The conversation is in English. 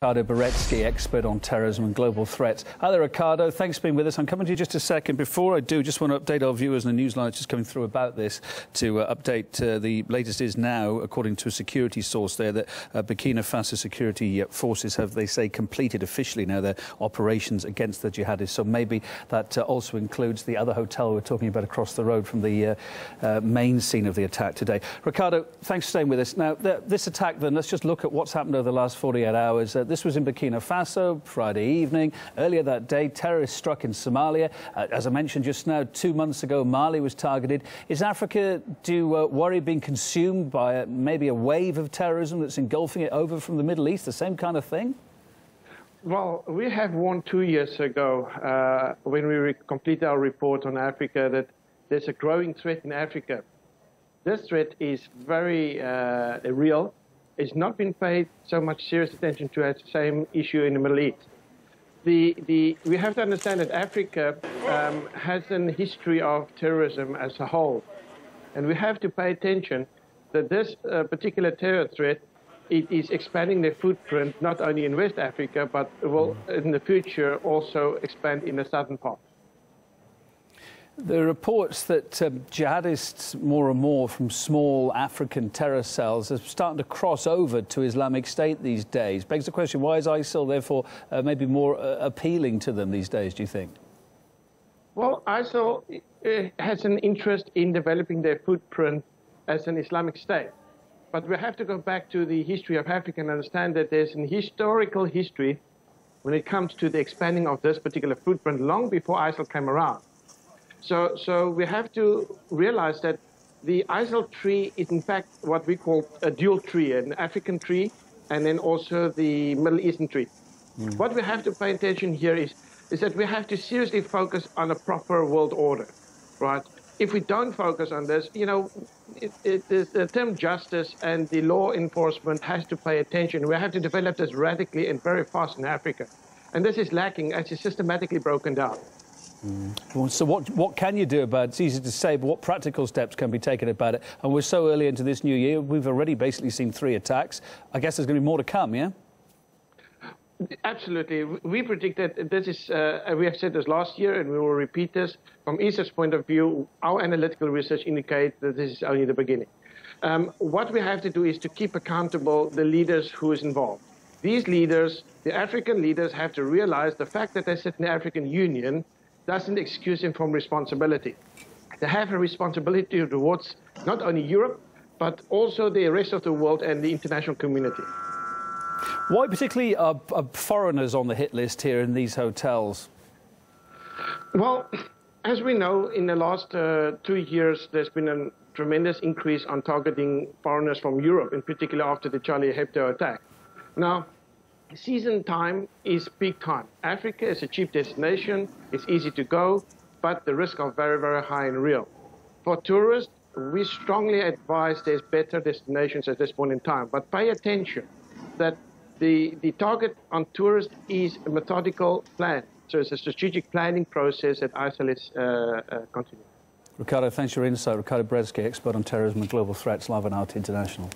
Ricardo Baretzky, expert on terrorism and global threats. Hi there, Ricardo. Thanks for being with us. I'm coming to you just a second. Before I do, just want to update our viewers and the newsline just coming through about this to uh, update uh, the latest is now, according to a security source there, that uh, Burkina Faso security uh, forces have, they say, completed officially now their operations against the jihadists. So maybe that uh, also includes the other hotel we're talking about across the road from the uh, main scene of the attack today. Ricardo, thanks for staying with us. Now, the, this attack, then, let's just look at what's happened over the last 48 hours. This was in Burkina Faso Friday evening. Earlier that day, terrorists struck in Somalia. Uh, as I mentioned just now, two months ago, Mali was targeted. Is Africa, do you uh, worry, being consumed by a, maybe a wave of terrorism that's engulfing it over from the Middle East? The same kind of thing? Well, we have warned two years ago uh, when we completed our report on Africa that there's a growing threat in Africa. This threat is very uh, real it's not been paid so much serious attention to as the same issue in the Middle East. The, the, we have to understand that Africa um, has a history of terrorism as a whole. And we have to pay attention that this uh, particular terror threat it is expanding their footprint not only in West Africa, but will in the future also expand in the southern part. There are reports that um, jihadists, more and more from small African terror cells, are starting to cross over to Islamic State these days. Begs the question why is ISIL, therefore, uh, maybe more uh, appealing to them these days, do you think? Well, ISIL uh, has an interest in developing their footprint as an Islamic State. But we have to go back to the history of Africa and understand that there's an historical history when it comes to the expanding of this particular footprint long before ISIL came around. So, so we have to realize that the ISIL tree is in fact what we call a dual tree, an African tree, and then also the Middle Eastern tree. Mm. What we have to pay attention here is, is that we have to seriously focus on a proper world order, right? If we don't focus on this, you know, it, it, the term justice and the law enforcement has to pay attention. We have to develop this radically and very fast in Africa. And this is lacking as it's systematically broken down. Mm. So what, what can you do about it? It's easy to say, but what practical steps can be taken about it? And we're so early into this new year, we've already basically seen three attacks. I guess there's going to be more to come, yeah? Absolutely. We predict that this is, uh, we have said this last year, and we will repeat this. From ISAF's point of view, our analytical research indicates that this is only the beginning. Um, what we have to do is to keep accountable the leaders who is involved. These leaders, the African leaders, have to realize the fact that they sit in the African Union doesn't excuse him from responsibility. They have a responsibility towards not only Europe, but also the rest of the world and the international community. Why particularly are, are foreigners on the hit list here in these hotels? Well, as we know, in the last uh, two years, there's been a tremendous increase on targeting foreigners from Europe, in particular after the Charlie Hebdo attack. Now, season time is peak time. Africa is a cheap destination, it's easy to go, but the risks are very, very high and real. For tourists, we strongly advise there's better destinations at this point in time, but pay attention that the, the target on tourists is a methodical plan. So it's a strategic planning process that ISIL is uh, uh, continuing. Ricardo, thanks for your insight. Ricardo Baretzky, expert on terrorism and global threats, live on RT International.